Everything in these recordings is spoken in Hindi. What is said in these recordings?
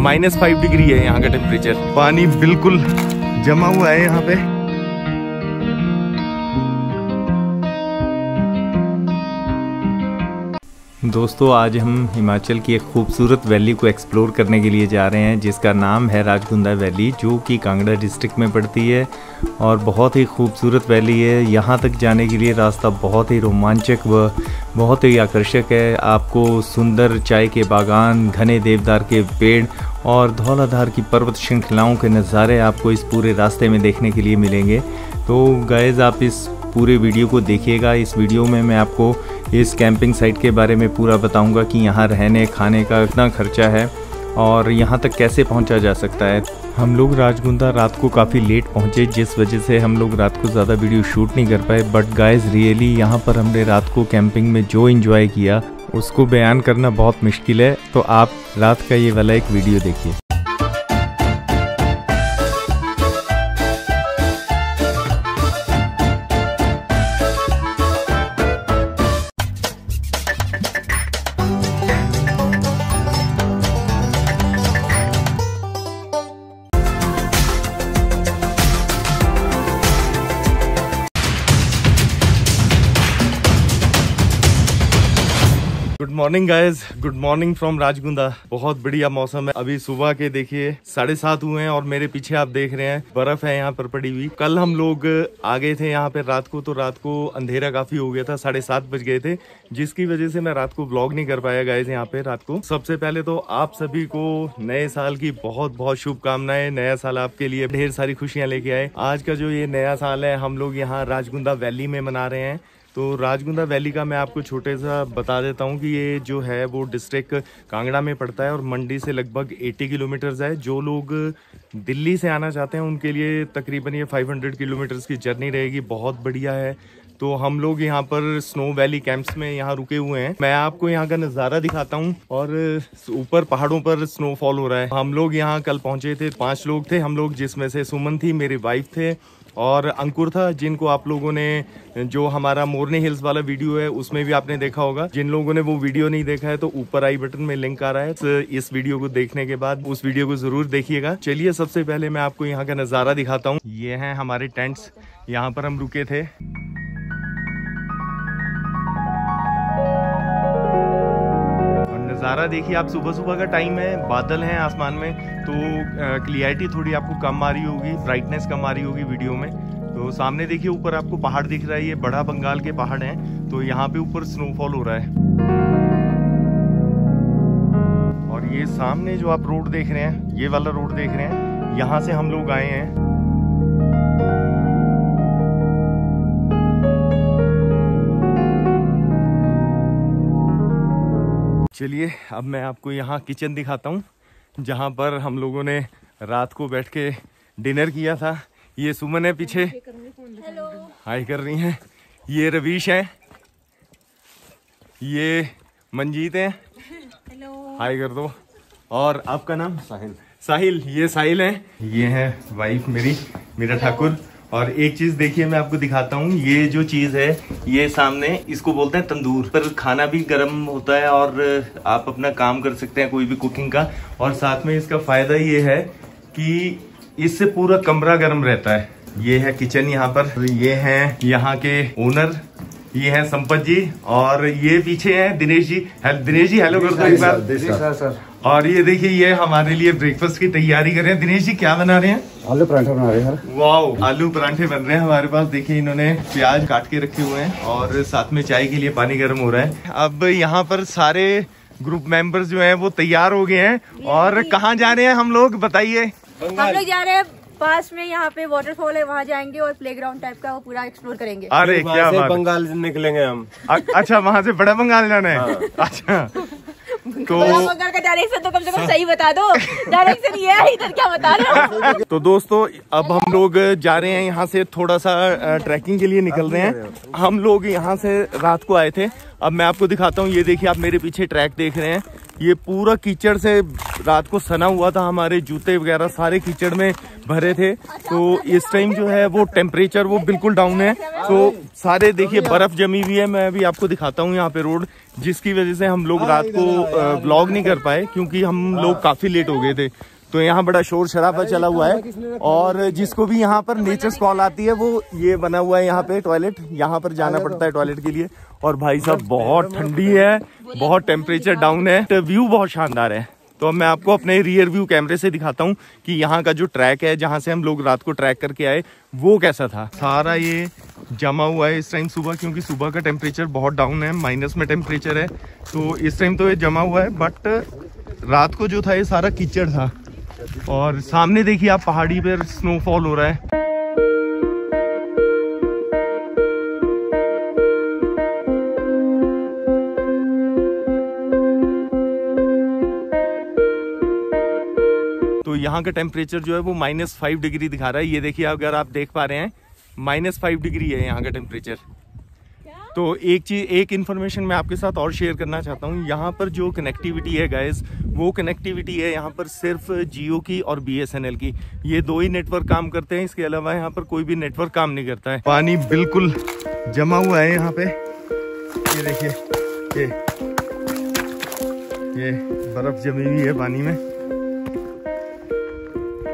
माइनस फाइव डिग्री है यहाँ का टेम्परेचर पानी बिल्कुल जमा हुआ है यहाँ पे। दोस्तों, आज हम हिमाचल की एक खूबसूरत वैली को एक्सप्लोर करने के लिए जा रहे हैं, जिसका नाम है राजगुंदा वैली, जो कि कांगड़ा डिस्ट्रिक्ट में पड़ती है। और बहुत ही खूबसूरत वैली है। यहाँ तक जाने के लिए रास्ता बहुत ही रोमांचक व बहुत ही आकर्षक है। आपको सुंदर चाय के बागान, घने देवदार के पेड़ और धौलाधार की पर्वत श्रृंखलाओं के नज़ारे आपको इस पूरे रास्ते में देखने के लिए मिलेंगे। तो गैज़ आप इस पूरे वीडियो को देखिएगा। इस वीडियो में मैं आपको इस कैंपिंग साइट के बारे में पूरा बताऊँगा कि यहाँ रहने, खाने का कितना खर्चा है और यहाँ तक कैसे पहुँचा जा सकता है। हम लोग राजगुंदा रात को काफ़ी लेट पहुँचे, जिस वजह से हम लोग रात को ज़्यादा वीडियो शूट नहीं कर पाए। बट गाइज़ रियली यहाँ पर हमने रात को कैंपिंग में जो इन्जॉय किया, उसको बयान करना बहुत मुश्किल है। तो आप रात का ये वाला एक वीडियो देखिए। Morning guys good morning from Rajgunda बहुत बढ़िया मौसम है। अभी सुबह के देखिए, साढ़े सात हुए हैं और मेरे पीछे आप देख रहे हैं, बर्फ़ है यहाँ पर पड़ी हुई। कल हम लोग आ गए थे यहाँ पे रात को तो रात को अंधेरा काफ़ी हो गया था। साढ़े सात बज गए थे, जिसकी वजह से मैं रात को ब्लॉग नहीं कर पाया गाइज़ यहाँ पे रात को। सबसे पहले तो आप सभी को नए साल की बहुत बहुत शुभकामनाएँ, नया साल आपके लिए। ढेर सारी खुशियाँ लेके आए। आज का जो ये नया साल है, हम लोग यहाँ राजगुंदा वैली में मना रहे हैं। तो राजगुंदा वैली का मैं आपको छोटे सा बता देता हूँ कि ये जो है वो डिस्ट्रिक्ट कांगड़ा में पड़ता है और मंडी से लगभग 80 किलोमीटर्स है। जो लोग दिल्ली से आना चाहते हैं, उनके लिए तकरीबन ये 500 किलोमीटर्स की जर्नी रहेगी। बहुत बढ़िया है। तो हम लोग यहाँ पर स्नो वैली कैंप्स में यहाँ रुके हुए हैं। मैं आपको यहाँ का नज़ारा दिखाता हूँ और ऊपर पहाड़ों पर स्नोफॉल हो रहा है। हम लोग यहाँ कल पहुँचे थे, पाँच लोग थे हम लोग, जिसमें से सुमन थी, मेरी वाइफ थे और अंकुर था, जिनको आप लोगों ने, जो हमारा मोरनी हिल्स वाला वीडियो है, उसमें भी आपने देखा होगा। जिन लोगों ने वो वीडियो नहीं देखा है तो ऊपर आई बटन में लिंक आ रहा है। तो इस वीडियो को देखने के बाद, उस वीडियो को ज़रूर देखिएगा। चलिए, सबसे पहले मैं आपको यहाँ का नज़ारा दिखाता हूँ। ये है हमारे टेंट्स। यहाँ पर हम रुके थे। नज़ारा देखिए, आप सुबह सुबह का टाइम है, बादल हैं आसमान में तो क्लियरिटी थोड़ी आपको कम आ रही होगी ब्राइटनेस कम आ रही होगी वीडियो में। तो सामने देखिए, ऊपर आपको पहाड़ दिख रहा है, ये बड़ा बंगाल के पहाड़ हैं तो यहाँ पे ऊपर स्नोफॉल हो रहा है। और ये सामने जो आप रोड देख रहे हैं, ये वाला रोड देख रहे हैं, यहाँ से हम लोग आए हैं। चलिए अब मैं आपको यहाँ किचन दिखाता हूँ जहाँ पर हम लोगों ने रात को बैठ के डिनर किया था। ये सुमन है पीछे। हाय कर रही हैं। ये रवीश है। ये मंजीत है। हाय कर दो। और आपका नाम? साहिल। साहिल ये साहिल है। ये हैं वाइफ मेरी मीरा ठाकुर। और एक चीज़ देखिए मैं आपको दिखाता हूँ। ये जो चीज़ है ये सामने इसको बोलते हैं तंदूर। पर खाना भी गर्म होता है और आप अपना काम कर सकते हैं कोई भी कुकिंग का। और साथ में इसका फ़ायदा ये है कि इससे पूरा कमरा गर्म रहता है। ये है किचन यहाँ पर। ये है यहाँ के ओनर। ये है संपत जी। और ये पीछे है दिनेश जी। दिनेश जी हेलो कर दो एक बार। और ये देखिए ये हमारे लिए ब्रेकफास्ट की तैयारी कर रहे हैं। दिनेश जी क्या बना रहे हैं? आलू पराठा बना रहे हैं वाह आलू पराठे बन रहे हैं हमारे पास। देखिए इन्होंने प्याज काट के रखे हुए हैं और साथ में चाय के लिए पानी गर्म हो रहा है। अब यहाँ पर सारे ग्रुप मेंबर्स जो हैं वो तैयार हो गए हैं। और कहाँ जा रहे हैं हम लोग बताइए? हम लोग जा रहे हैं पास में यहाँ पे वाटरफॉल है वहाँ जाएँगे और प्लेग्राउंड टाइप का वो पूरा एक्सप्लोर करेंगे। अरे क्या बंगाल निकलेंगे हम। अच्छा वहाँ से बड़ा बंगाल जाना है। अच्छा। तो डायरेक्शन तो कम से कम सही बता दो। डायरेक्शन ये है इधर क्या बता रहे हो? तो दोस्तों अब हम लोग जा रहे हैं यहाँ से थोड़ा सा ट्रैकिंग के लिए निकल रहे हैं। हम लोग यहाँ से रात को आए थे। अब मैं आपको दिखाता हूँ, ये देखिए आप मेरे पीछे ट्रैक देख रहे हैं। ये पूरा कीचड़ से रात को सना हुआ था, हमारे जूते वगैरह सारे कीचड़ में भरे थे। तो इस टाइम जो है वो टेम्परेचर वो बिल्कुल डाउन है। तो सारे देखिए, बर्फ़ जमी हुई है, मैं अभी आपको दिखाता हूँ यहाँ पे रोड जिसकी वजह से हम लोग रात को ब्लॉग नहीं कर पाए, क्योंकि हम लोग काफ़ी लेट हो गए थे। तो यहाँ बड़ा शोर शराबा चला हुआ है। और जिसको भी यहाँ पर नेचर कॉल आती है वो ये बना हुआ है यहाँ पे टॉयलेट यहाँ पर जाना पड़ता है टॉयलेट के लिए। और भाई साहब बहुत ठंडी है बहुत टेम्परेचर डाउन है। तो व्यू बहुत शानदार है। तो अब मैं आपको अपने रियर व्यू कैमरे से दिखाता हूँ कि यहाँ का जो ट्रैक है जहाँ से हम लोग रात को ट्रैक करके आए वो कैसा था। सारा ये जमा हुआ है इस टाइम सुबह क्योंकि सुबह का टेम्परेचर बहुत डाउन है माइनस में टेम्परेचर है। तो इस टाइम तो ये जमा हुआ है बट रात को जो था ये सारा कीचड़ था। और सामने देखिए आप पहाड़ी पर स्नोफॉल हो रहा है। तो यहाँ का टेम्परेचर जो है वो माइनस फाइव डिग्री दिखा रहा है। ये देखिए, अगर आप देख पा रहे हैं माइनस फाइव डिग्री है यहाँ का टेम्परेचर तो एक चीज़, एक इन्फॉर्मेशन मैं आपके साथ और शेयर करना चाहता हूँ। यहाँ पर जो कनेक्टिविटी है गैस वो कनेक्टिविटी है यहाँ पर सिर्फ़ जियो की और बीएसएनएल की। ये दो ही नेटवर्क काम करते हैं, इसके अलावा यहाँ पर कोई भी नेटवर्क काम नहीं करता है। पानी बिल्कुल जमा हुआ है यहाँ पे। ये देखिए, ये ये बर्फ़ जमी हुई है पानी में।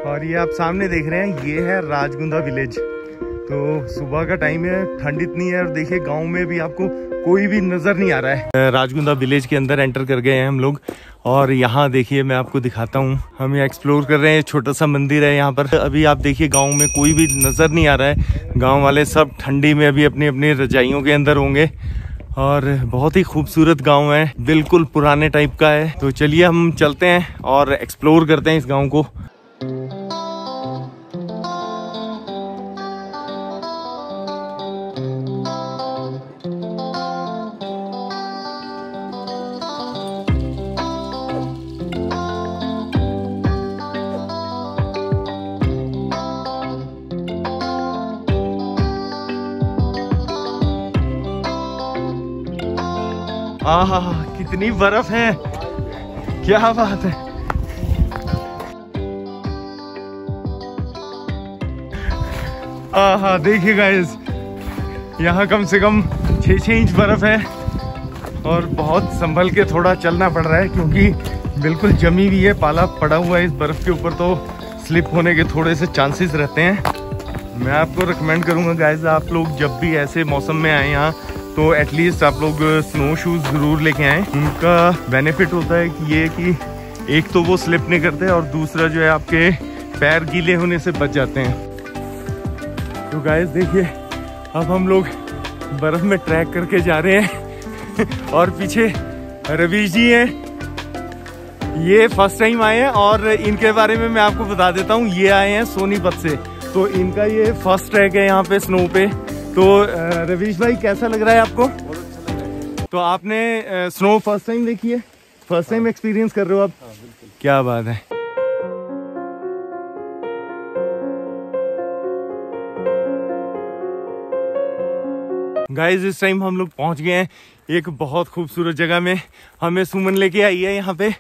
और ये आप सामने देख रहे हैं, ये है राजगुंदा विलेज तो सुबह का टाइम है, ठंड इतनी है और देखिए गाँव में भी आपको कोई भी नज़र नहीं आ रहा है। राजगुंदा विलेज के अंदर एंटर कर गए हैं हम लोग और यहाँ देखिए मैं आपको दिखाता हूँ। हम यहाँ एक्सप्लोर कर रहे हैं छोटा सा मंदिर है यहाँ पर। अभी आप देखिए गाँव में कोई भी नज़र नहीं आ रहा है। गाँव वाले सब ठंडी में अभी अपनी अपनी रजाइयों के अंदर होंगे और बहुत ही खूबसूरत गाँव है, बिल्कुल पुराने टाइप का है। तो चलिए हम चलते हैं और एक्सप्लोर करते हैं इस गाँव को। आहा, कितनी बर्फ़ है। क्या बात है। आहा, देखिए गाइस यहाँ कम से कम छः छः इंच बर्फ़ है और बहुत संभल के थोड़ा चलना पड़ रहा है क्योंकि बिल्कुल जमी हुई है, पाला पड़ा हुआ है इस बर्फ़ के ऊपर तो स्लिप होने के थोड़े से चांसेस रहते हैं। मैं आपको रिकमेंड करूँगा गाइज़ आप लोग जब भी ऐसे मौसम में आए यहाँ तो एटलीस्ट आप लोग स्नो शूज़ ज़रूर लेके आए। उनका बेनिफिट होता है कि ये कि एक तो वो स्लिप नहीं करते और दूसरा जो है आपके पैर गीले होने से बच जाते हैं। तो गाइस देखिए, अब हम लोग बर्फ़ में ट्रैक करके जा रहे हैं और पीछे रवीश जी हैं। ये फ़र्स्ट टाइम आए हैं और इनके बारे में मैं आपको बता देता हूँ, ये आए हैं सोनीपत से। तो इनका ये फ़र्स्ट ट्रैक है यहाँ पे स्नो पे। तो रवीश भाई कैसा लग रहा है आपको? तो आपने स्नो फ़र्स्ट टाइम देखी है? फ़र्स्ट टाइम एक्सपीरियंस कर रहे हो आप? हाँ, क्या बात है। गाइस इस टाइम हम लोग पहुँच गए हैं एक बहुत खूबसूरत जगह में। हमें सुमन लेके आई है यहाँ पे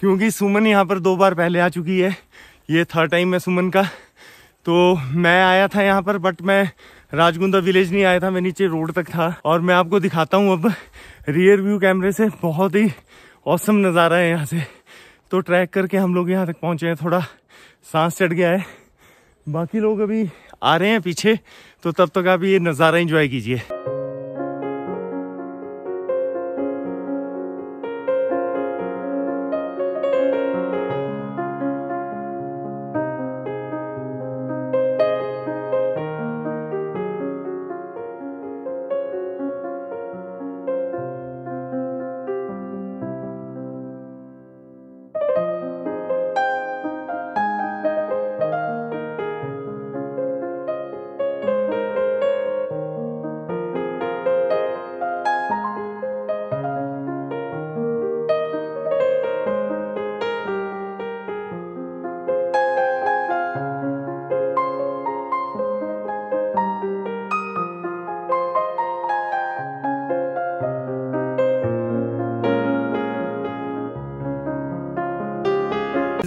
क्योंकि सुमन यहाँ पर दो बार पहले आ चुकी है। ये थर्ड टाइम है सुमन का। तो मैं आया था यहाँ पर बट मैं राजगुंदा विलेज नहीं आया था, मैं नीचे रोड तक था और मैं आपको दिखाता हूँ अब रियर व्यू कैमरे से बहुत ही औसम नज़ारा है यहाँ से। तो ट्रैक करके हम लोग यहाँ तक पहुँचे हैं, थोड़ा सांस चढ़ गया है। बाकी लोग अभी आ रहे हैं पीछे तो तब तक आप ये नज़ारा इंजॉय कीजिए।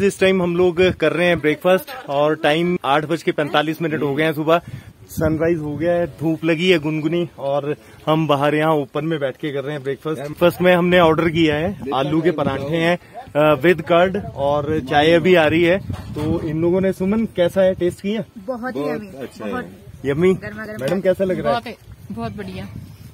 इस टाइम हम लोग कर रहे हैं ब्रेकफास्ट और टाइम आठ बज के पैंतालीस मिनट हो गए हैं सुबह। सनराइज हो गया है धूप लगी है गुनगुनी और हम बाहर यहाँ ओपन में बैठ के कर रहे हैं ब्रेकफास्ट ब्रेकफास्ट में हमने ऑर्डर किया है आलू के परांठे हैं विद कर्ड और चाय अभी आ रही है। तो इन लोगों ने सुमन कैसा है टेस्ट किया? बहुत ही अच्छा यम्मी मैडम कैसा लग रहा है? बहुत बहुत बढ़िया।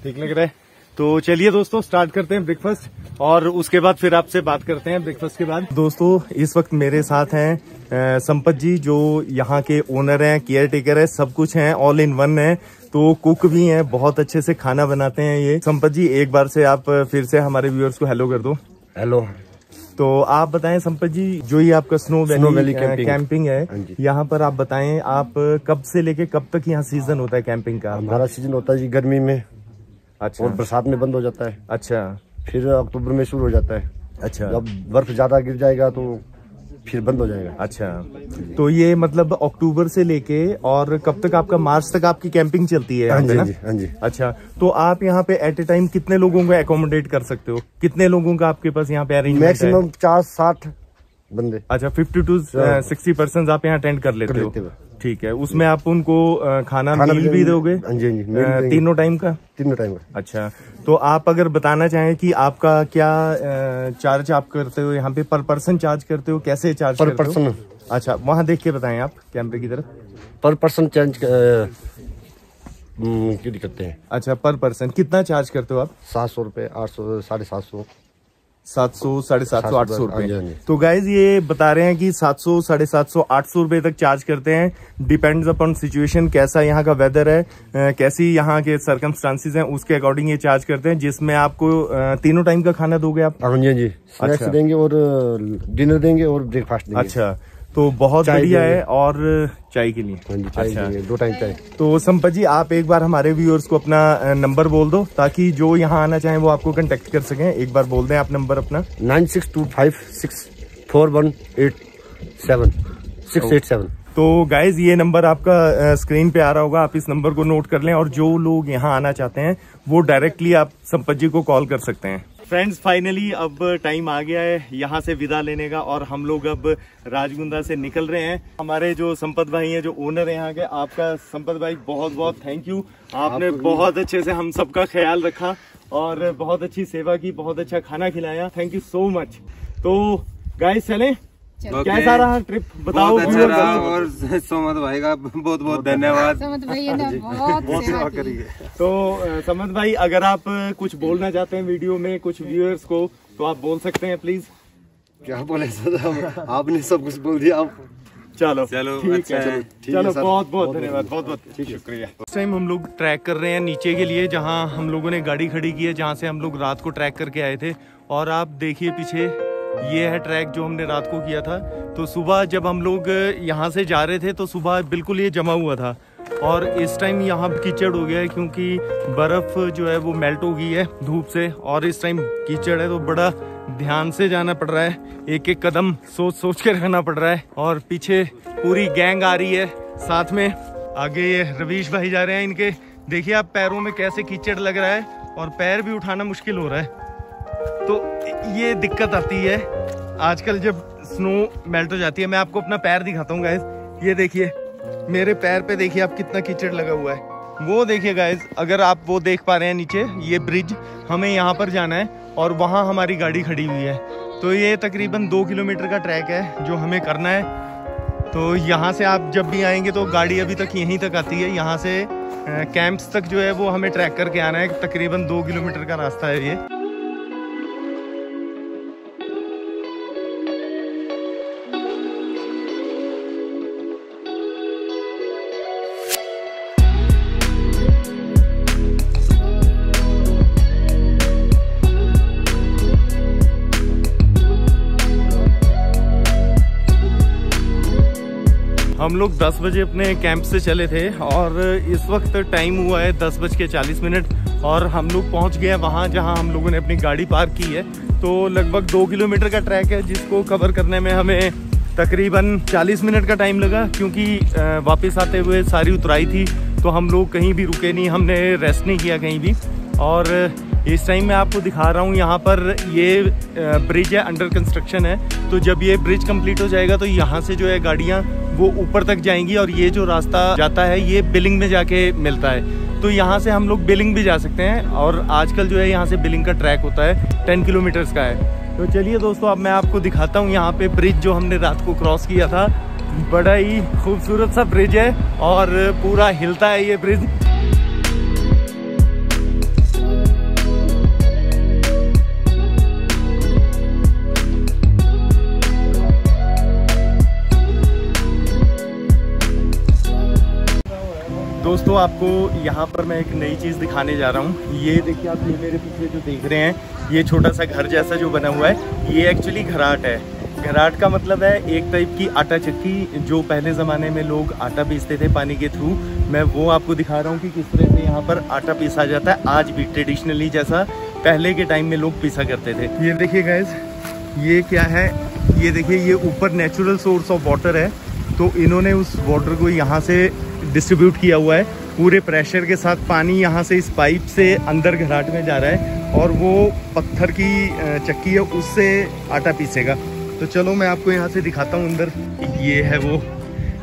ठीक लग रहा है? तो चलिए दोस्तों स्टार्ट करते हैं ब्रेकफास्ट और उसके बाद फिर आपसे बात करते हैं ब्रेकफास्ट के बाद। दोस्तों इस वक्त मेरे साथ हैं संपत जी जो यहाँ के ओनर हैं केयर टेकर है सब कुछ हैं ऑल इन वन है तो कुक भी हैं बहुत अच्छे से खाना बनाते हैं ये। संपत जी एक बार से आप फिर से हमारे व्यूअर्स को हेलो कर दो। हेलो तो आप बताएँ संपत जी जो ये आपका स्नो वैली, Valley अ, camping। कैंपिंग है हाँ यहाँ पर आप बताएँ आप कब से लेके कब तक यहाँ सीज़न होता है कैंपिंग का? हमारा सीज़न होता है जी गर्मी में। अच्छा। और बरसात में बंद हो जाता है। अच्छा। फिर अक्टूबर में शुरू हो जाता है। अच्छा। जब बर्फ़ ज़्यादा गिर जाएगा तो फिर बंद हो जाएगा। अच्छा। तो ये मतलब अक्टूबर से लेके और कब तक आपका मार्च तक आपकी कैंपिंग चलती है हाँ जी हाँ जी हाँ जी। अच्छा। तो आप यहाँ पे एट ए टाइम कितने लोगों को एकोमोडेट कर सकते हो? कितने लोगों का आपके पास यहाँ पे अरेंजमेंट मैक्सिमम पचास साठ बंदे। अच्छा फिफ्टी टू सिक्सटी परसेंट आप यहाँ अटेंड कर लेते हो। ठीक है। उसमें आप उनको खाना खाना मील भी दोगे? हाँ जी, हाँ जी। तीनों टाइम का? तीनों टाइम का। अच्छा तो आप अगर बताना चाहें कि आपका क्या चार्ज आप करते हो? यहाँ पे पर पर्सन चार्ज करते हो? कैसे चार्ज पर पर्सन अच्छा वहाँ देख के बताएँ आप कैमरे की तरफ़। पर पर्सन चेंज क्यों करते हैं? अच्छा पर पर्सन कितना चार्ज करते हो आप? सात सौ रुपये आठ सौ साढ़े सात सौ। सात सौ साढ़े सात सौ आठ सौ हाँ हाँ रुपए तो गाइज़ ये बता रहे हैं कि सात सौ साढ़े सात सौ आठ सौ रुपए तक चार्ज करते हैं। डिपेंड्स अपॉन सिचुएशन कैसा यहाँ का वेदर है कैसी यहाँ के सर्कमस्टांसिस हैं उसके अकॉर्डिंग ये चार्ज करते हैं जिसमें आपको तीनों टाइम का खाना दोगे आप। हाँ जी हाँ जी। अच्छा। देंगे और डिनर देंगे और ब्रेकफास्ट अच्छा। तो बहुत बढ़िया है और चाय के लिए। हाँ चाय अच्छा। दो टाइम चाय। तो संपत जी आप एक बार हमारे व्यूअर्स को अपना नंबर बोल दो ताकि जो यहाँ आना चाहें वो आपको कांटेक्ट कर सकें। एक बार बोल दें आप नंबर अपना। Nine six two five six four one eight seven. Six eight seven. तो गाइज़ ये नंबर आपका स्क्रीन पे आ रहा होगा। आप इस नंबर को नोट कर लें और जो लोग यहाँ आना चाहते हैं वो डायरेक्टली आप संपत जी को कॉल कर सकते हैं। फ्रेंड्स फाइनली अब टाइम आ गया है यहाँ से विदा लेने का और हम लोग अब राजगुंदा से निकल रहे हैं। हमारे जो संपत भाई हैं जो ओनर है यहाँ के आपका संपत भाई बहुत बहुत थैंक यू आपने बहुत अच्छे से हम सबका ख्याल रखा और बहुत अच्छी सेवा की बहुत अच्छा खाना खिलाया। थैंक यू सो मच तो गाइस चलें। कैसा रहा ट्रिप बताओ बहुत अच्छा रहा और सोमत भाई का बहुत बहुत धन्यवाद। भैया ने बहुत सेवा की। तो अ, समद भाई अगर आप कुछ बोलना चाहते हैं वीडियो में कुछ व्यूअर्स को तो आप बोल सकते हैं प्लीज़ क्या बोले सर आपने सब कुछ बोल दिया। आप चलो चलो, ठीक अच्छा है। है। है चलो बहुत बहुत बहुत धन्यवाद बहुत बहुत शुक्रिया। इस टाइम हम लोग ट्रैक कर रहे हैं नीचे के लिए जहाँ हम लोगों ने गाड़ी खड़ी की है जहाँ से हम लोग रात को ट्रैक करके आए थे। और आप देखिए पीछे। ये है ट्रैक जो हमने रात को किया था। तो सुबह जब हम लोग यहाँ से जा रहे थे तो सुबह बिल्कुल ये जमा हुआ था। और इस टाइम यहाँ कीचड़ हो गया है, क्योंकि बर्फ़ जो है वो मेल्ट हो गई है धूप से। और इस टाइम कीचड़ है तो बड़ा ध्यान से जाना पड़ रहा है। एक एक कदम सोच सोच के रखना पड़ रहा है। और पीछे पूरी गैंग आ रही है साथ में। आगे ये रवीश भाई जा रहे हैं इनके। देखिए आप पैरों में कैसे कीचड़ लग रहा है, और पैर भी उठाना मुश्किल हो रहा है। तो ये दिक्कत आती है। आजकल जब स्नो मेल्ट हो जाती है, मैं आपको अपना पैर दिखाता हूँ गाइज़ ये देखिए, मेरे पैर पे देखिए आप कितना कीचड़ लगा हुआ है। वो देखिए गाइज़ अगर आप वो देख पा रहे हैं नीचे, ये ब्रिज हमें यहाँ पर जाना है और वहाँ हमारी गाड़ी खड़ी हुई है। तो ये तकरीबन दो किलोमीटर का ट्रैक है जो हमें करना है। तो यहाँ से आप जब भी आएँगे तो गाड़ी अभी तक यहीं तक आती है। यहाँ से कैंप्स तक जो है वो हमें ट्रैक करके आना है। तकरीबन दो किलोमीटर का रास्ता है ये। हम लोग 10 बजे अपने कैंप से चले थे और इस वक्त टाइम हुआ है दस बज के चालीस मिनट और हम लोग पहुँच गए हैं वहाँ जहाँ हम लोगों ने अपनी गाड़ी पार्क की है। तो लगभग दो किलोमीटर का ट्रैक है जिसको कवर करने में हमें तकरीबन 40 मिनट का टाइम लगा क्योंकि वापस आते हुए सारी उतराई थी तो हम लोग कहीं भी रुके नहीं, हमने रेस्ट नहीं किया कहीं भी। और इस टाइम मैं आपको दिखा रहा हूँ, यहाँ पर ये ब्रिज है अंडर कंस्ट्रक्शन है। तो जब ये ब्रिज कंप्लीट हो जाएगा तो यहाँ से जो है गाड़ियाँ वो ऊपर तक जाएँगी और ये जो रास्ता जाता है, ये बिलिंग में जाके मिलता है। तो यहाँ से हम लोग बिलिंग भी जा सकते हैं और आजकल जो है यहाँ से बिलिंग का ट्रैक होता है, टेन किलोमीटर्स का है। तो चलिए दोस्तों, अब मैं आपको दिखाता हूँ यहाँ पे ब्रिज जो हमने रात को क्रॉस किया था। बड़ा ही खूबसूरत सा ब्रिज है और पूरा हिलता है ये ब्रिज। दोस्तों, आपको यहाँ पर मैं एक नई चीज़ दिखाने जा रहा हूँ। ये देखिए आप, ये मेरे पीछे जो देख रहे हैं, ये छोटा सा घर जैसा जो बना हुआ है, ये एक्चुअली घराट है। घराट का मतलब है एक टाइप की आटा चक्की, जो पहले ज़माने में लोग आटा पीसते थे पानी के थ्रू। मैं वो आपको दिखा रहा हूँ कि किस तरह से यहाँ पर आटा पीसा जाता है, आज भी ट्रेडिशनली जैसा पहले के टाइम में लोग पीसा करते थे। ये देखिए गैस ये क्या है? ये देखिए, ये ऊपर नेचुरल सोर्स ऑफ़ वाटर है। तो इन्होंने उस वाटर को यहाँ से डिस्ट्रीब्यूट किया हुआ है। पूरे प्रेशर के साथ पानी यहाँ से इस पाइप से अंदर घराट में जा रहा है और वो पत्थर की चक्की है, उससे आटा पीसेगा। तो चलो मैं आपको यहाँ से दिखाता हूँ अंदर। ये है वो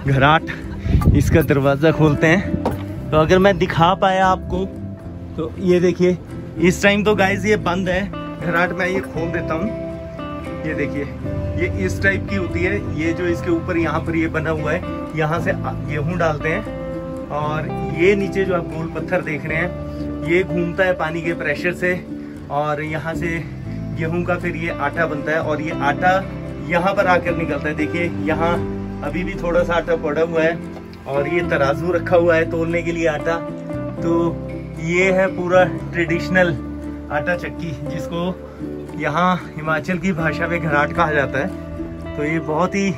घराट। इसका दरवाज़ा खोलते हैं। तो अगर मैं दिखा पाया आपको तो ये देखिए, इस टाइम तो गाइज़ ये बंद है। घराट मैं ये खोल देता हूँ। ये देखिए, ये इस टाइप की होती है। ये जो इसके ऊपर यहाँ पर ये बना हुआ है, यहाँ से गेहूँ डालते हैं। और ये नीचे जो आप गोल पत्थर देख रहे हैं, ये घूमता है पानी के प्रेशर से और यहाँ से गेहूँ का फिर ये आटा बनता है और ये आटा यहाँ पर आकर निकलता है। देखिए, यहाँ अभी भी थोड़ा सा आटा पड़ा हुआ है और ये तराजू रखा हुआ है तोलने के लिए आटा। तो ये है पूरा ट्रेडिशनल आटा चक्की, जिसको यहाँ हिमाचल की भाषा में घराट कहा जाता है। तो ये बहुत ही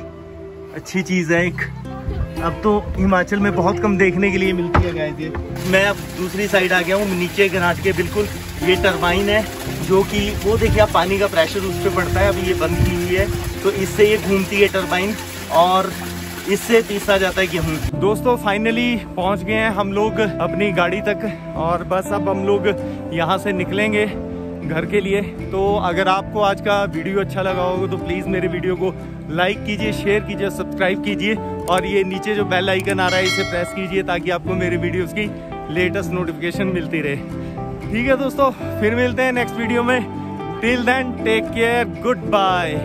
अच्छी चीज़ है, एक अब तो हिमाचल में बहुत कम देखने के लिए मिलती है गाय मैं अब दूसरी साइड आ गया हूँ, नीचे घराट के, बिल्कुल। ये टरबाइन है, जो कि, वो देखिए, आप पानी का प्रेशर उस पर पड़ता है, अभी ये बंद की हुई है। तो इससे ये घूमती है टरबाइन और इससे पीसा जाता है गेहूँ। दोस्तों फाइनली पहुँच गए हैं हम लोग अपनी गाड़ी तक, और बस अब हम लोग यहाँ से निकलेंगे घर के लिए। तो अगर आपको आज का वीडियो अच्छा लगा होगा तो प्लीज़ मेरे वीडियो को लाइक कीजिए शेयर कीजिए सब्सक्राइब कीजिए। और ये नीचे जो बेल आइकन आ रहा है, इसे प्रेस कीजिए ताकि आपको मेरे वीडियोस की लेटेस्ट नोटिफिकेशन मिलती रहे। ठीक है दोस्तों, फिर मिलते हैं नेक्स्ट वीडियो में। Till then take care good bye